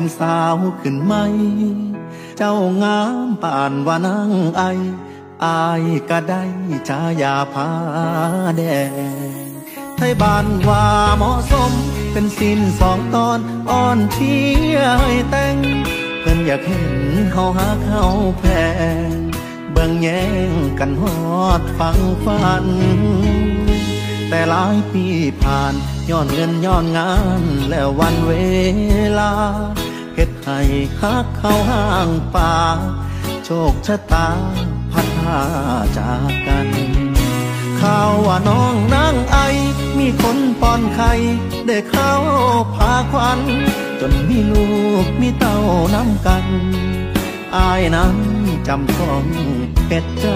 เป็นสาวขึ้นไหม เจ้างามป่านว่านั่งไอ อายก็ได้ชายาผ้าแดง ไทยบ้านว่าเหมาะสม เป็นสินสองตอนอ่อนเชียแต่งเพิ่นอยากเห็นเขาหาเขาแพงเบิ่งแย่งกันฮอดฟังฟัน แต่หลายปีผ่านย้อนเงินย้อนงานแล้ววันเวลา ให้คักเข้าห้างป่า โชคชะตาพัดพาจากกันข่าวว่าน้องนางไอ มีคนป้อนไข่ได้เข้าพาควันจนมีลูกมีเต้าน้ำกัน อายนั้นจำต้องเพ็ดใจ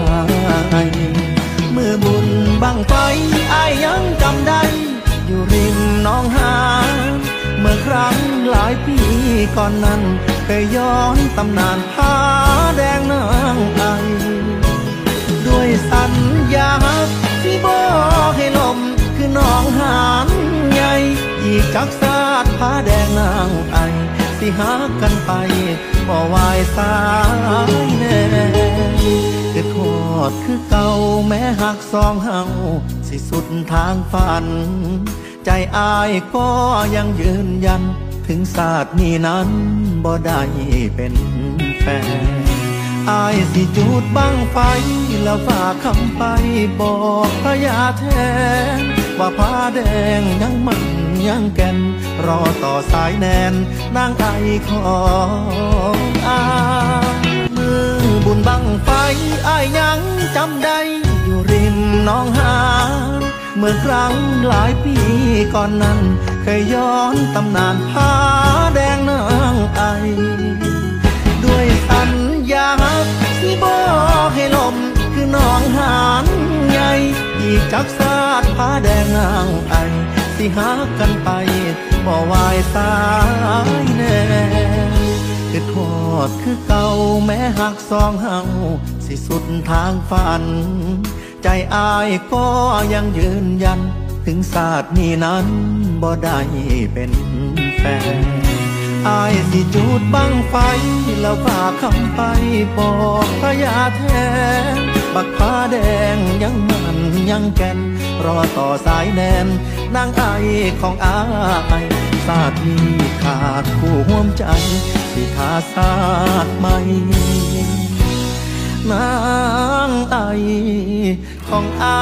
เมื่อบุญบังไฟอายยังจำได้ อยู่ริมน้องหาน มื่อครั้งหลายปีก่อนนั้นเคยย้อนตำนานผาแดงนางไอด้วยสัญญาที่บอกให้ลมคือน้องหานใหญ่อีกจักสาดผาแดงนางไอสิหากันไปบ่วายสายแน่คือทอดคือเก่าแม้หักสองเฮาสิสุดทางฝัน ใจอายก็ยังยืนยัน ถึงศาสตร์นี้นั้นบ่ได้เป็นแฟนอายสิจูดบังไฟ แล้วฝากคำไปบอกพระยาแทน ว่าผ้าแดงยังมันยังแก่น รอต่อสายแนนนางไอของอายมือบุญบังไฟอายยังจำได้อยู่ริมน้องหาน เมื่อครั้งหลายปีก่อนนั้น เคยย้อนตำนานผ้าแดงนางไอ ด้วยสัญญาที่บอกให้ลมคือน้องหานใหญ่อีกจักสาดผ้าแดงนางไอ สิหากันไปบ่วายสายแน่คือทอดคือเก่าแม้หักสองเฮาสิสุดทางฝัน ใจอายก็ยังยืนยัน ถึงศาสตร์นี้นั้นบ่ได้เป็นแฟนอายสิจูดบังไฟ แล้วฝากคำไปบอกพระยาแทนบักผ้าแดงยังมันยังแก่น รอต่อสายแนนนางไอของอายศาสตร์นี้ขาดคู่ห่วมใจ สิทาศาสตร์ใหม่ นางไอของอา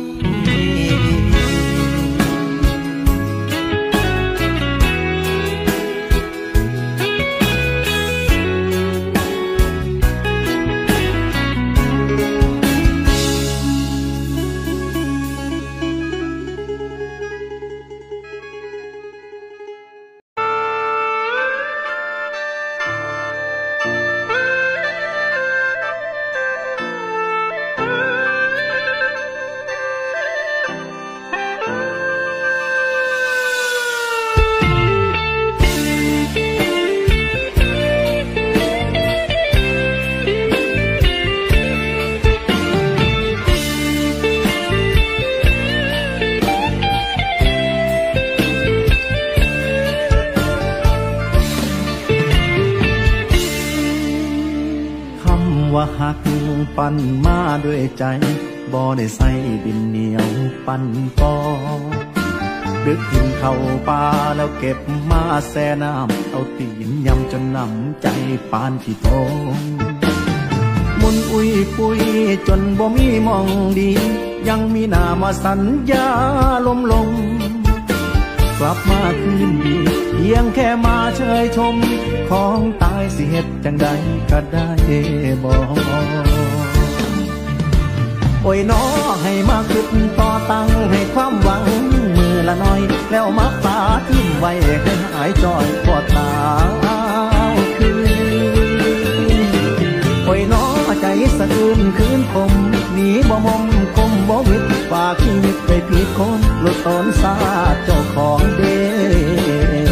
ย ปันมาด้วยใจบ่ได้ใส่ดินเหนียวปันปอดึกกินเข้าป่าแล้วเก็บมาแซ่น้ำเอาตีนยำจนน้ำใจปานขี้โตงมุนอุ้ยปุยจนบ่มีมองดี ยังมีหน้ามาสัญญาลมลง กลับมาคืนดี พียงแค่มาเชยชม ของตายสิเหตุจังใดก็ได้บอกโอ้ยน้อให้มาขึ้นต่อตังให้ความหวังมือละน้อย แล้วมาปาทิ้งไว้ให้หายจอยปวดตาวคืนโอ้ยน้อใจสะอื้นคืนคมหนีบ่มมคมบ่วิดฝากชีวิตไปผิดคนหลุดตนซาเจ้าของเด้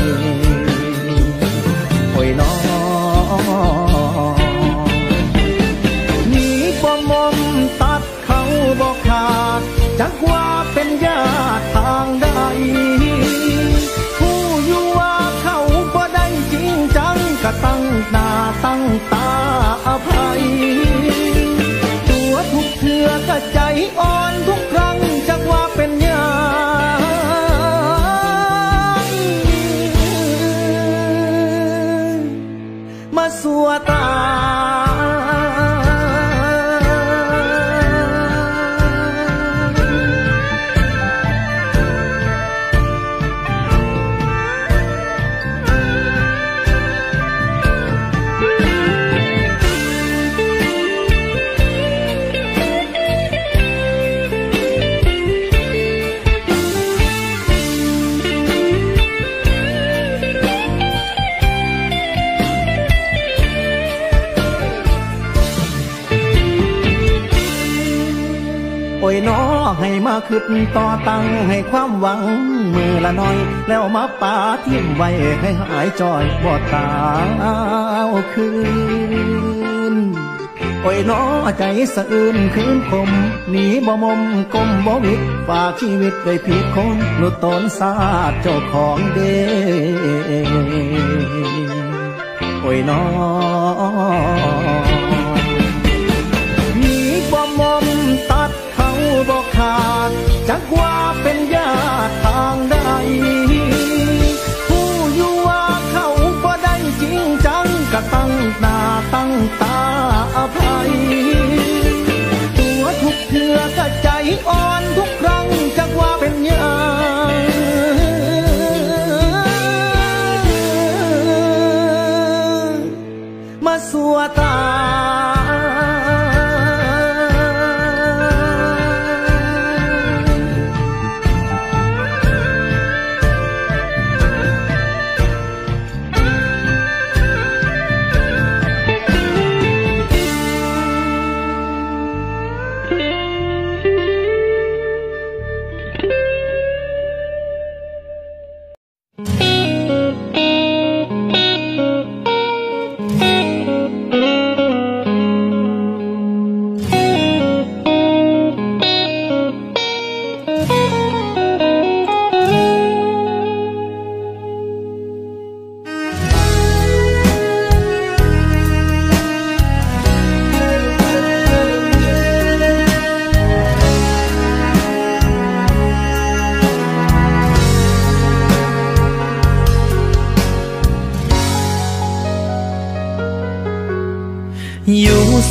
คืดต่อตั้งให้ความหวังมือละน้อย แล้วมาป่าทิ้มไว้ให้หายจอยบ่ตาคืนโอ้ยน้อใจสะอื้นคืนคมหนีบ่มมกลมบ่วิดฝากชีวิตไว้ผิดคนหลุดตนสาดเจ้าของเดโอ้ยน้อหนีบ่มมตัดเขาบ่ขาด จักว่าเป็นญาติทางใด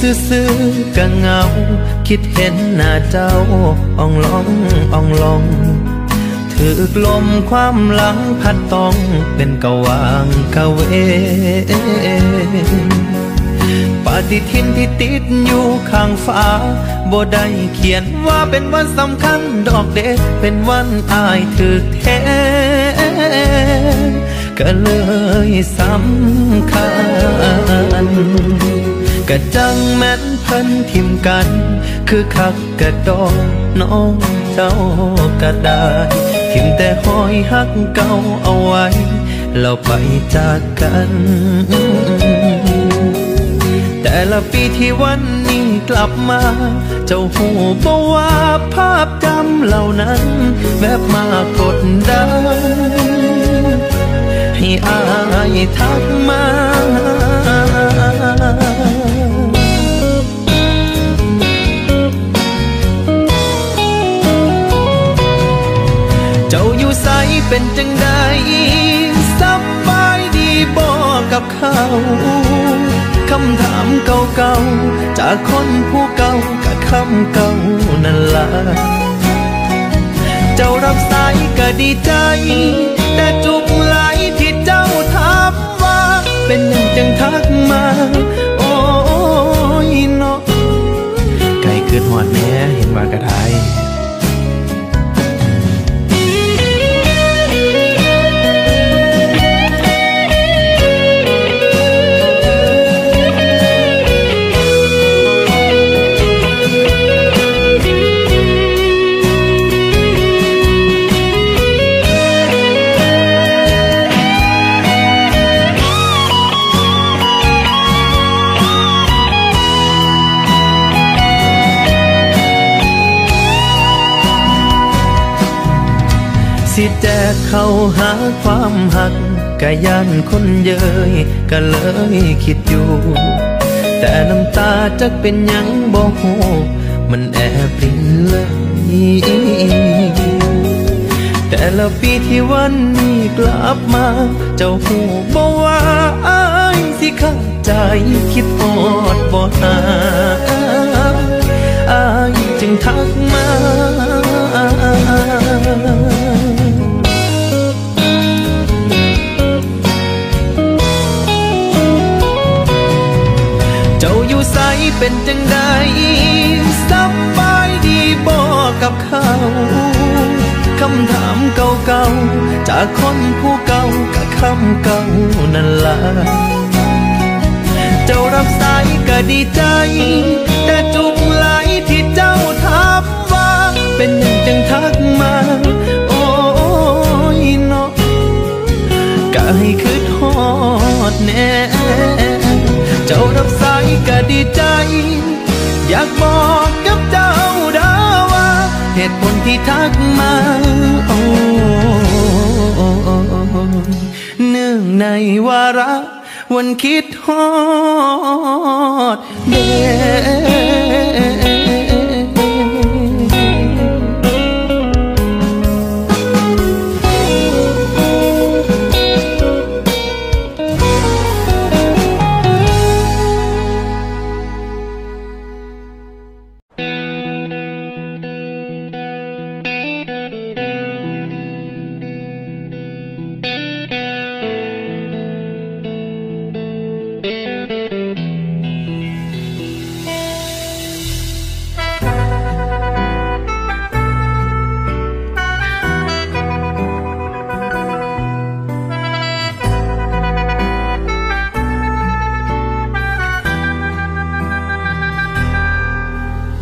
ซื่อๆก็เงา คิดเห็นหน้าเจ้าอ่องลองอ่องลองถือกลมความหลังพัดต้องเป็นกะวางกะเวปฏิทินที่ติดอยู่ข้างฟ้าบ่ได้เขียนว่าเป็นวันสำคัญดอกเด็เป็นวันอายถึกแทนก็เลยสำคัญ กะจังแม่นเพิ่นทิมกัน คือคักกะดอกน้องเจ้าก็ได้ทิมแต่หอยหักเก่าเอาไว้ เราไปจากกัน แต่ละปีที่วันนี้กลับมา เจ้าหูบอกว่าภาพจำเหล่านั้นแบบมากดดันให้อายทักมา เป็นจังใดสบายดีบอกกับเขาคำถามเก่าๆ จากคนผู้เก่ากับคำเก่านั่นละเจ้ารับสายก็ดีใจ แต่จุกไหลที่เจ้าถามว่า เป็นยังจังทัก สิแจกเข้าหาความหักกะยันคนเยยก็เลยคิดอยู่ แต่น้ำตาจักเป็นยังบ่ฮู้มันแอบรินเลยแต่ละปีที่วันนี้กลับมา เจ้าหูบอกว่าอายสิเข้าใจคิดอดบ่หาอายจึงทักมา เป็นจังใดสบายดีบอกกับเขาคำถามเก่าๆ จากคนผู้เก่ากับคำเก่านั่นล่ะเจ้ารับสายก็ดีใจ แต่จุกไหลที่เจ้าถามว่า เป็นหนึ่งจังทักมา โอ้ยเนาะก็ให้คืดฮอดแน่ เจ้ารับสายก็ดีใจากบอกกับเจ้าดาว่า เหตุผลที่ทักมาโอ้เนื่องในวาระ วันคิดฮอดเด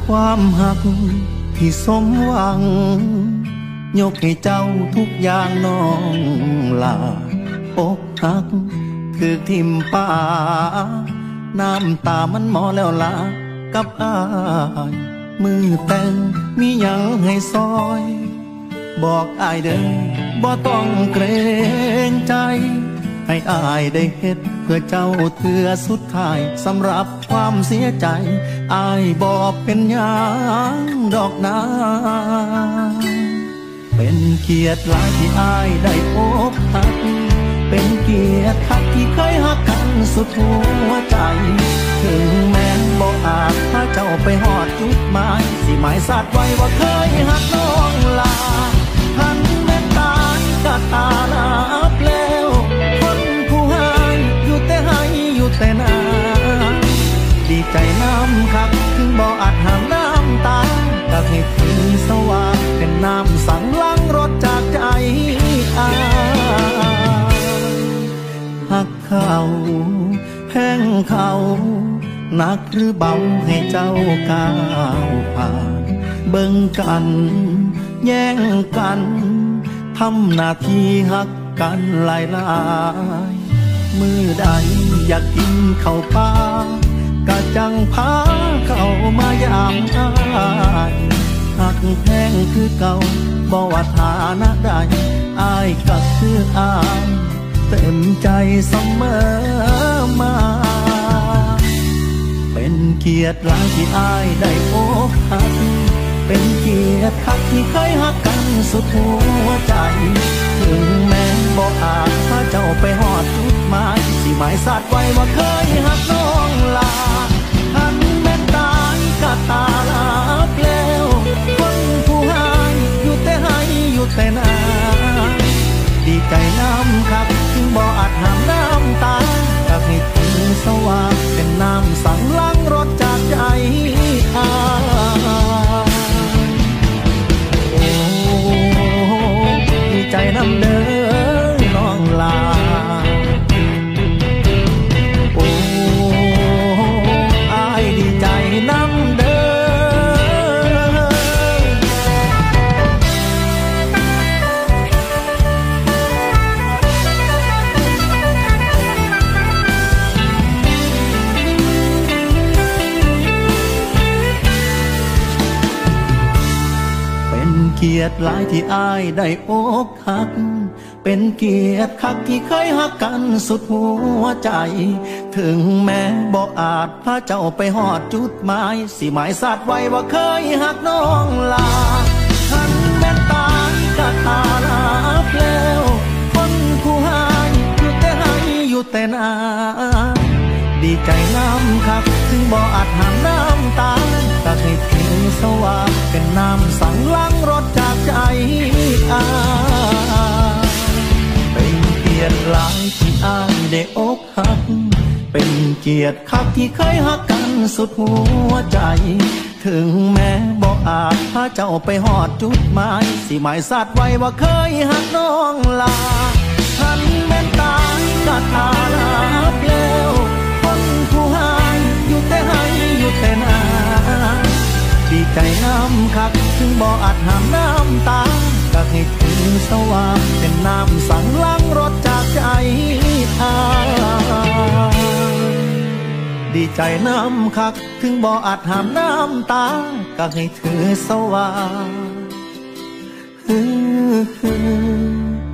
ความหักที่สมหวัง ยกให้เจ้าทุกอย่างน้องลาอกหัก คือทิมป่า น้ำตามันหมอแล้วลากับอายมือแต่งมีหยังให้ซอย บอกอายเด้อบ่ต้องเกรงใจ ให้อายได้เฮ็ด พื่อเจ้าเถือสุดท้ายสำหรับความเสียใจอายบอกเป็นยังดอกนาเป็นเกียรติหลายที่อายได้พบหักเป็นเกียรติคักที่เคยหักกันสุดหัวใจ ถึงแม้นบอกอาจถ้าเจ้าไปหอดจุดหมายสิหมายสัตว์ไว้ว่าเคยหักน้องลา ทันแม่ตายก็ตาล หนักหรือเบาให้เจ้าก้าวผ่าน เบิ่งกัน แย่งกันทำหน้าที่หักกันหลายลายมือใดอยากกินข้าวปลากะจังพาเข้ามายามอายหักแพงคือเก่าบ่ว่าฐานะใดอายก็คืออาย เต็มใจเสมอมา เป็นเกียรติหลายที่อายได้พบหัก เป็นเกียรติคักที่เคยหักกันสุดหัวใจ ถึงแม้บอกอาจถ้าเจ้าไปหอดจุดหมายสิหมายสัตว์ไว้ว่าเคยหักน้องลาทันแม่ตายก็ตาลาบแล้วคนผู้ให้อยู่แต่ให้อยู่แต่นาดีใจน้ำครับถึงบ่อาจหามน้ำตา อยากให้ถึงสว่างเป็นน้ำสั่งล้างรถจากใจอายโอ้ดีใจน้ำเดิน เกียรติหลายที่อายได้อกหัก เป็นเกียรติคักที่เคยหักกันสุดหัวใจ ถึงแม้บอกอาจพาเจ้าไปหอดจุดหมายสิหมายสัตว์ไว้ว่าเคยหักน้องลาทันแม่ตายก็ตาลาบแล้วคนผู้ให้อยู่แต่ให้อยู่แต่นาดีใจน้ำครับถึงบ่อาจห้ามน้ำตาก็ให้ถึงสว่างเป็นน้ำสังล้าง หลายที่อายได้อกหัก เป็นเกียรติคักที่เคยหักกันสุดหัวใจ ถึงแม้บ่อาจพาเจ้าไปหอดจุดหมาย สิหมายสัตว์ไว้ว่าเคยหักน้องลาทันแม่นตายก็ตาลาบแล้วคนผู้ให้อยู่แต่ให้อยู่แต่นาดีใจน้ำคักถึงบ่อาจหามน้ำตาก็ให้ถึงสว่างเป็นน้ำสั่งล้างรถ ใจอายดีใจน้ำคัก ถึงบ่อาจหามน้ำตา ก็ให้ถือสว่าง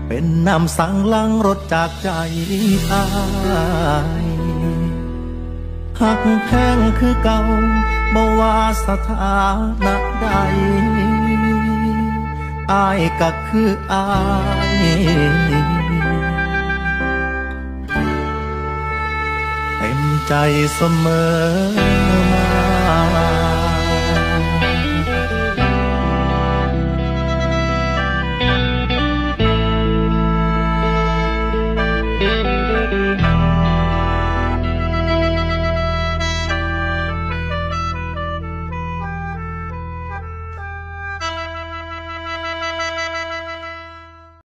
เป็นน้ำสังล้างรถจากใจอายหักแพงคือเก่าบ่ว่าสถานะใดอายก็คืออาย ใจเสมอ